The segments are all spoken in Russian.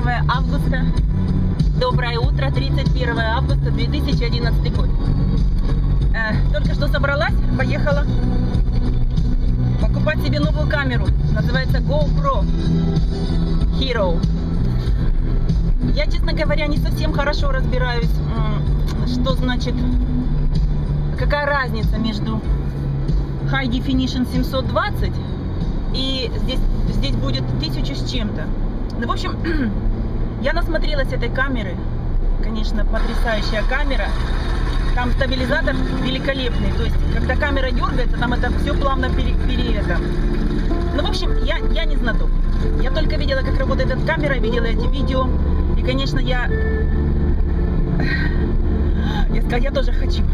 31 августа. Доброе утро, 31 августа 2011 год. Э, только что собралась, поехала покупать себе новую камеру. Называется GoPro Hero. Я, честно говоря, не совсем хорошо разбираюсь, что значит, какая разница между High Definition 720 и здесь, здесь будет 1000 с чем-то. Ну, в общем, я насмотрелась этой камеры. Конечно, потрясающая камера. Там стабилизатор великолепный. То есть, когда камера дергается, там это все плавно пере, пере. Ну, в общем, я, я не знаток. Я только видела, как работает эта камера, видела эти видео. И, конечно, я... Я сказала, я тоже хочу.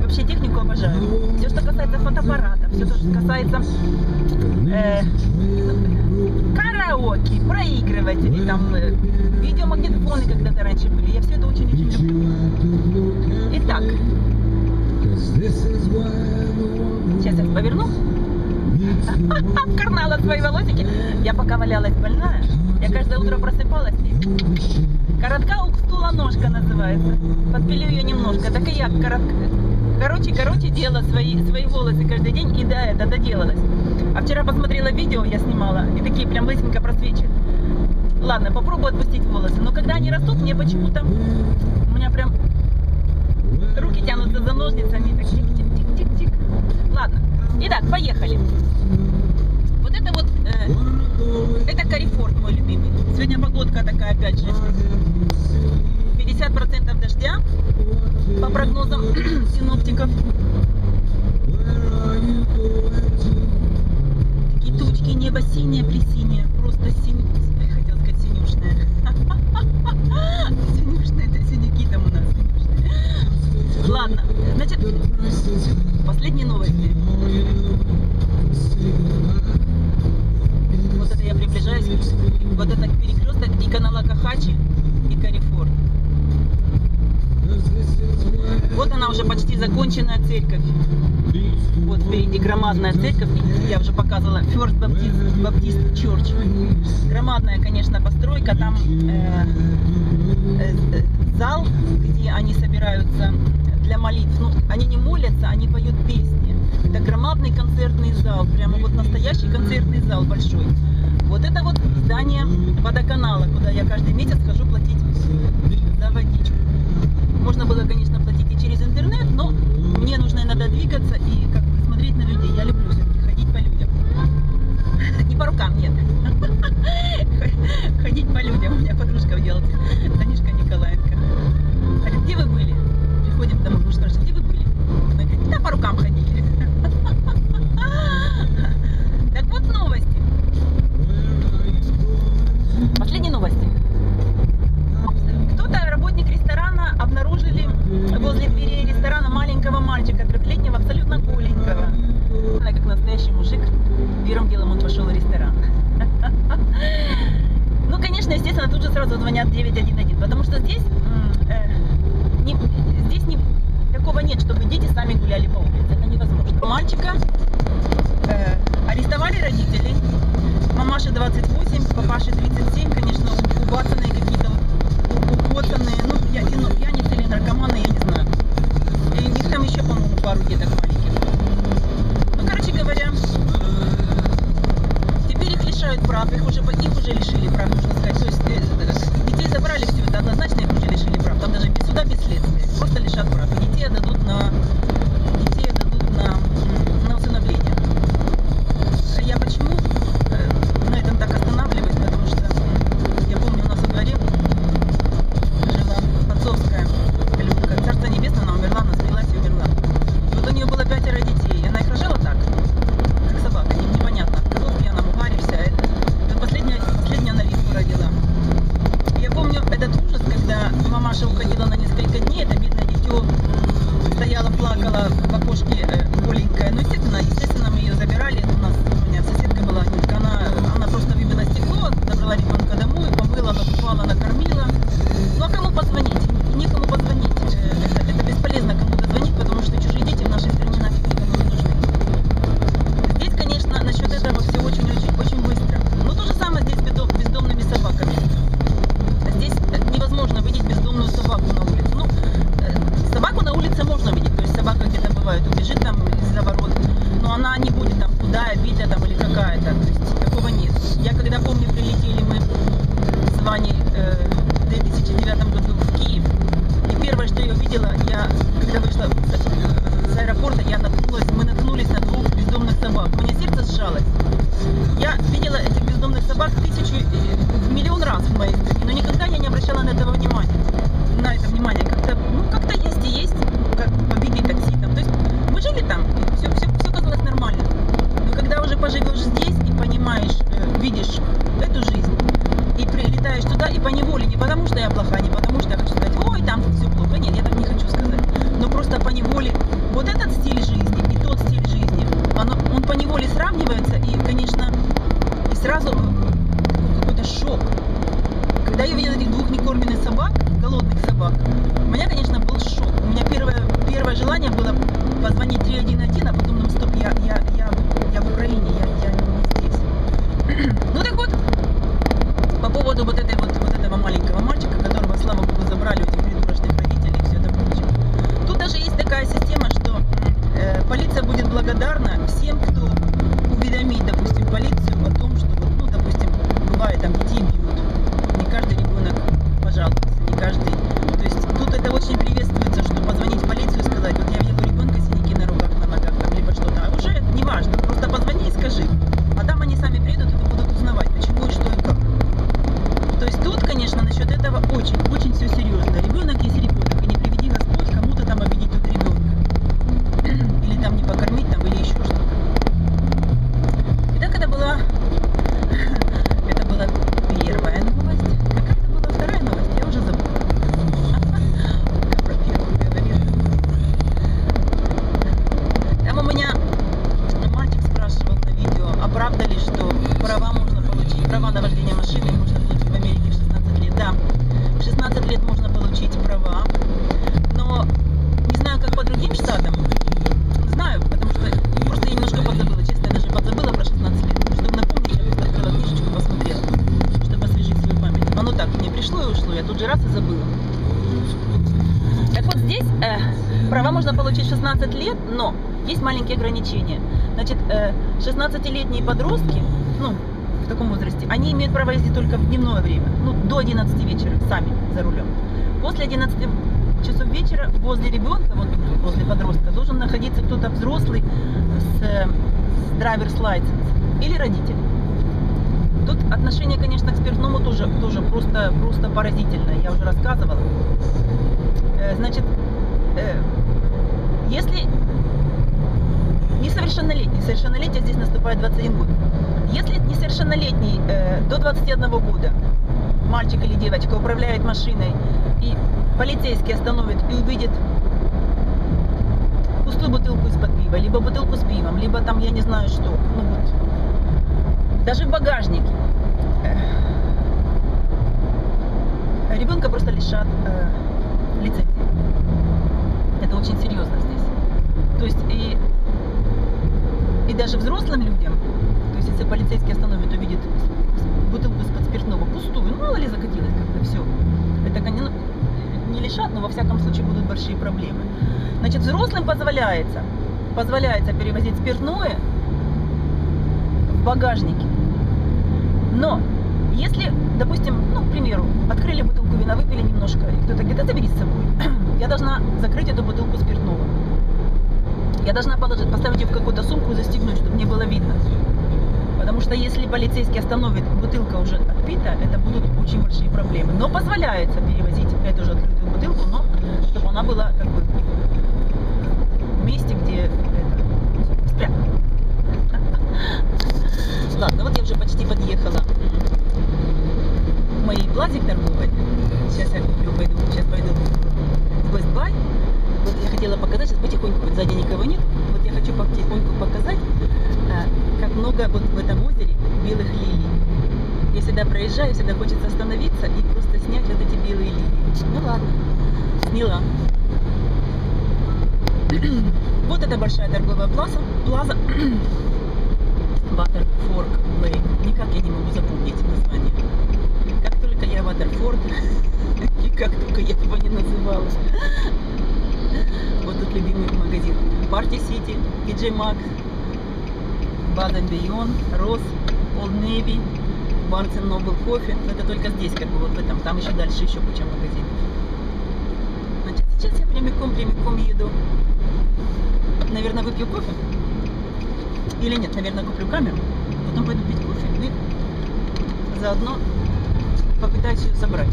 Вообще технику обожаю. Все, что касается фотоаппарата, все, что касается э, караоке, проигрывателей, там, э, видеомагнитофоны когда-то раньше были. Я все это очень-очень люблю. Итак, сейчас я поверну. Обкарнала свои волосики. Я пока валялась больная, я каждое утро просыпалась и коротка у стула ножка называется. Подпилю ее немножко. Так и я коротко. Короче, короче, делала свои, свои волосы каждый день и до это доделалась. А вчера посмотрела видео, я снимала, и такие прям лысенько просвечивают. Ладно, попробую отпустить волосы. Но когда они растут, мне почему-то у меня прям руки тянутся за ножницами. тик-тик-тик-тик-тик. Ладно. Итак, поехали. Вот это вот, э, это Карифорд мой любимый. Сегодня погодка такая, опять же, 50% дождя по прогнозам синоптиков. Такие тучки, небо синее, присинее, просто синее, хотел сказать синюшное. Синюшное, это синяки там у нас. Ладно, значит, последние новости. Вот это я приближаюсь. Вот это перекресток и канала Кахачи и Карифорд. Вот она уже почти законченная церковь. Вот впереди громадная церковь. Я уже показывала First Baptist, Baptist Church. Громадная, конечно, постройка. Там э, э, зал, где они собираются для молитв. Ну, они не молятся, они поют песни. Это громадный концертный зал. Прямо вот настоящий концертный зал большой. Вот это вот здание водоканала, куда я каждый месяц хожу платить за водичку. Можно было, конечно, платить и через интернет, но мне нужно иногда двигаться и как бы смотреть на людей. Я люблю все-таки ходить по людям. Не по рукам, нет. Ходить по людям. У меня подружка в Ялте, Танишка Николаенко. Говорит, где вы были? Приходим домой, муж спрашивает, где вы были? Она говорит, да по рукам ходили. Так вот новости. Последние новости. Кто-то, работник ресторана, обнаружили возле дверей ресторана маленького мальчика, трехлетнего, абсолютно голенького. Она как настоящий мужик. Первым делом он пошел в ресторан. Ну, конечно, естественно, тут же сразу звонят 911, потому что здесь, м, э, не- здесь не, такого нет, чтобы дети сами гуляли по улице. Это невозможно. Мальчика э, арестовали родители. Мамаше 28, папаше 37, конечно, убацанные какие-то, укоцанные, ну, я, ну, пьяницы или наркоманы, я не знаю. И у них там еще, по-моему, пару деток маленьких. Ну, короче говоря, теперь их лишают прав, их уже, их уже лишили прав, можно сказать. То есть э, детей забрали, все, это однозначно их уже лишили прав. Там даже без суда, без следствия. Просто лишат прав. Сразу э, какой-то шок. Когда я видела этих двух некормленных собак, голодных собак, у меня, конечно, был шок. У меня первое, первое желание было позвонить 311, а потом, ну стоп, я, я, я здесь э, права можно получить в 16 лет, но есть маленькие ограничения. Значит, э, 16-летние подростки, ну, в таком возрасте, они имеют право ездить только в дневное время, ну, до 11 вечера, сами за рулем. После 11 часов вечера возле ребенка, вот возле подростка, должен находиться кто-то взрослый с, э, с driver's license или родитель. Тут отношение, конечно, к спиртному тоже, тоже просто, просто поразительное. Я уже рассказывала. Э, Значит, э, если несовершеннолетний, совершеннолетие здесь наступает 21 год. Если несовершеннолетний э, до 21 года мальчик или девочка управляет машиной и полицейский остановит и увидит пустую бутылку из-под пива, либо бутылку с пивом, либо там я не знаю что, ну вот, даже в багажнике, э, ребенка просто лишат э, лицензии. Это очень серьезно здесь. То есть и, и даже взрослым людям, то есть если полицейский остановит, увидит бутылку из-под спиртного пустую, ну мало ли закатилась как-то, все. Это, конечно, не лишат, но во всяком случае будут большие проблемы. Значит, взрослым позволяется, позволяется перевозить спиртное в багажнике. Но если, допустим, ну, к примеру, открыли бутылку вина, выпили немножко, и кто-то говорит, а забери с собой. Я должна закрыть эту бутылку спиртного. Я должна положить, поставить ее в какую-то сумку и застегнуть, чтобы не было видно. Потому что если полицейский остановит, бутылка уже отпита, это будут очень большие проблемы. Но позволяется перевозить эту же открытую бутылку, но чтобы она была как бы в месте, где спрятана. Ладно, вот я уже почти подъехала к моей плазик торговой. Сейчас я куплю, пойду, сейчас пойду в Best Buy. Вот я хотела показать, сейчас потихоньку, вот сзади никого нет. Вот я хочу потихоньку показать, а, как много вот в этом озере белых лилий. Я всегда проезжаю, всегда хочется остановиться и просто снять вот эти белые лилии. Ну ладно, сняла. Вот это большая торговая плаза. плаза. Ватерфорк Лейк. Никак я не могу запомнить название. Как только я Ватерфорд, и как только я называла. Вот тут любимый магазин. Парти Сити, DJ Max, Bad Beyond, Ross, Old Navy, Barnes Noble Coffee. Но это только здесь, как бы вот в этом. Там еще дальше еще куча магазинов. Значит, сейчас я прямиком-прямиком еду. Наверное, выпью кофе. Или нет, наверное, куплю камеру. Потом пойду пить кофе и заодно попытаюсь ее собрать.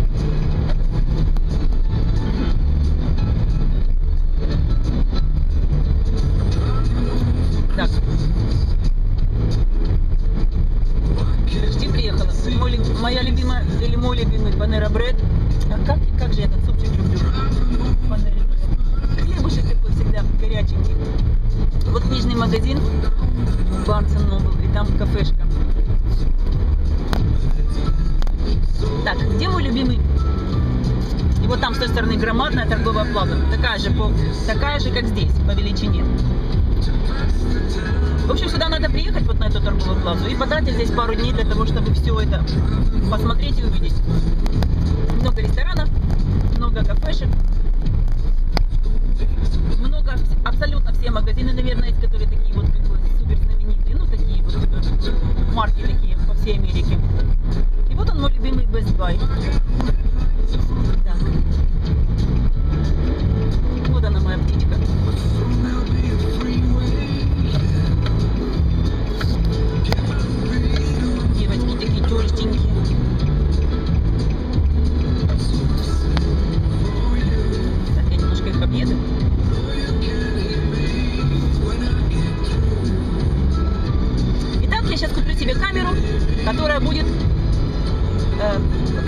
Так. Почти приехала. Мой моя любимая, или мой любимый Панера Бред. А как, как же я этот супчик люблю. Панера Бред. Такой всегда горяченький. Вот книжный магазин Barnes Noble, и там кафешка. Так, где мой любимый? И вот там с той стороны громадная торговая плаза. Такая же, по, такая же, как здесь, по величине. В общем, сюда надо приехать вот на эту торговую плазу и потратить здесь пару дней для того, чтобы все это посмотреть и увидеть. Много ресторанов, много кафешек,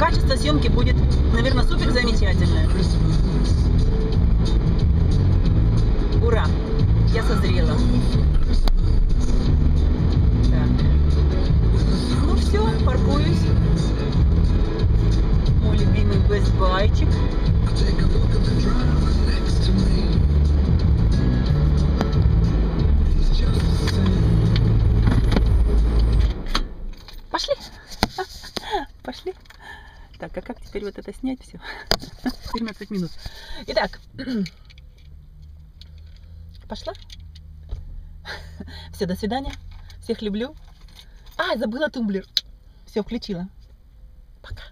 качество съемки будет, наверное, супер замечательное. Ура! Я созрела. Так. Ну все, паркуюсь. Мой любимый Best Buyчик. Пошли. Так, а как теперь вот это снять все? 14 минут. Итак, пошла. Все, до свидания. Всех люблю. А, забыла тумблер. Все, включила. Пока.